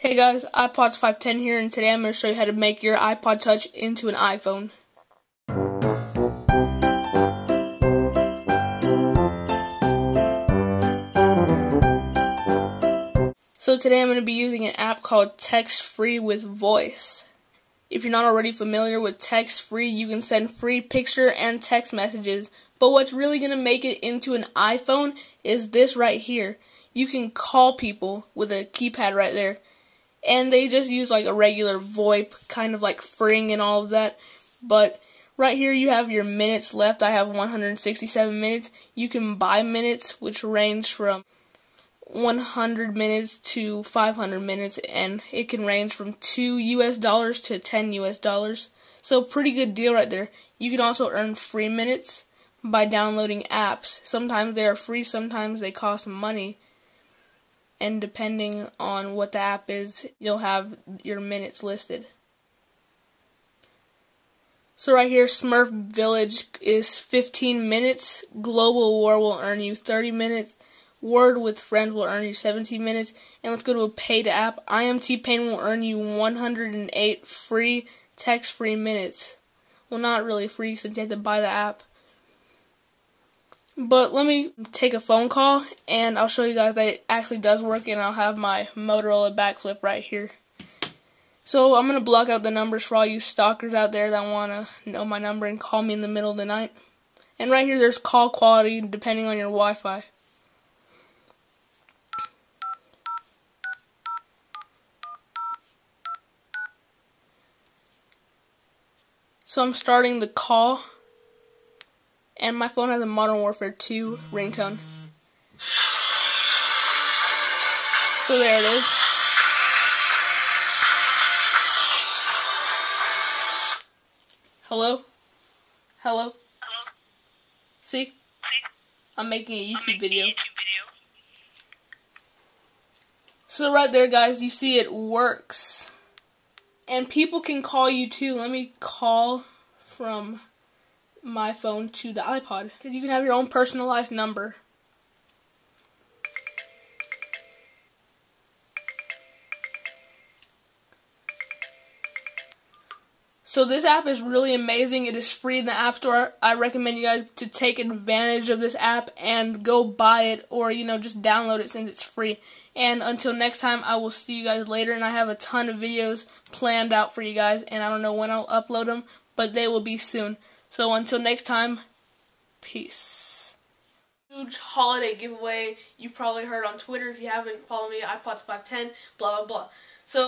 Hey guys, iPodz 510 here, and today I'm going to show you how to make your iPod Touch into an iPhone. So today I'm going to be using an app called Textfree with Voice. If you're not already familiar with Textfree, you can send free picture and text messages. But what's really going to make it into an iPhone is this right here. You can call people with a keypad right there and they just use like a regular VoIP, kind of like Fring and all of that. But right here you have your minutes left. I have 167 minutes. You can buy minutes, which range from 100 minutes to 500 minutes, and it can range from 2 US dollars to 10 US dollars. So, pretty good deal right there. You can also earn free minutes by downloading apps. Sometimes they are free, sometimes they cost money and depending on what the app is, you'll have your minutes listed. So right here, Smurf Village is 15 minutes. Global War will earn you 30 minutes. Word with Friends will earn you 17 minutes. And let's go to a paid app. I Am T-Pain will earn you 108 free text-free minutes. Well, not really free since you have to buy the app. But let me take a phone call and I'll show you guys that it actually does work and I'll have my Motorola backflip right here. So I'm going to block out the numbers for all you stalkers out there that want to know my number and call me in the middle of the night. And right here there's call quality depending on your Wi-Fi. So I'm starting the call and my phone has a Modern Warfare 2 ringtone. So there it is. Hello? Hello? Hello? See? I'm making a YouTube video. So right there, guys, you see it works. And people can call you too. Let me call from my phone to the iPod because you can have your own personalized number. So this app is really amazing. It is free in the App Store. I recommend you guys to take advantage of this app and go buy it or you know just download it since it's free. And until next time, I will see you guys later and I have a ton of videos planned out for you guys and I don't know when I'll upload them, but they will be soon. So until next time, peace. Huge holiday giveaway you've probably heard on Twitter. If you haven't, follow me at iPodz510, blah blah blah.